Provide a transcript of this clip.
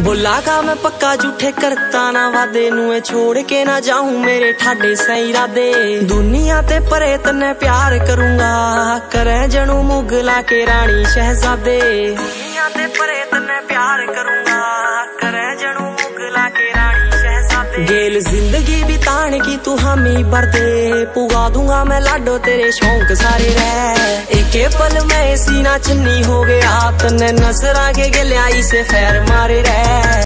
ਬੋਲਾ ਕਾ ਮੈਂ ਪੱਕਾ ਝੂਠੇ ਕਰਤਾ ਨਾ ਵਾਦੇ ਨੂੰ ਇਹ ਛੋੜ ਕੇ ਨਾ ਜਾਉਂ ਮੇਰੇ ਠਾਡੇ ਸਹੀ ਰਾਦੇ ਦੁਨੀਆ ਤੇ ਪਰੇ ਤਨੇ ਪਿਆਰ ਕਰੂੰਗਾ, ਕਰੈ ਜਣੂ ਮੁਗਲਾ ਕੇ ਰਾਣੀ ਸ਼ਹਿਜ਼ਾਦੇ। ਦੁਨੀਆ ਤੇ ਪਰੇ ਤਨੇ ਪਿਆਰ ਕਰੂੰਗਾ, ਕਰੇ ਜਣੂ ਮੁਗਲਾ ਕੇ ਰਾਣੀ ਸ਼ਹਿਜ਼ਾਦੇ। ਗੇਲ ਜ਼ਿੰਦਗੀ ਬਿਤਾਣ ਕੀ ਤੂੰ ਹਮੀ ਬਰਦੇ ਪੁਗਾ ਦੂੰਗਾ ਮੈਂ ਲਾਡੋ ਤੇਰੇ ਸ਼ੌਂਕ ਸਾਰੇ ਰਹਿ। ਏਕੇ ਪਲ ਮੈਂ ਸੀਨਾ ਚੰਨੀ ਹੋ ਗਿਆ ਤਨੇ ਨਜ਼ਰਾਂ ਕੇ ਗਲਿਆਈ ਸੇ ਫੈਰ ਮਾਰੇ ਰਹਿ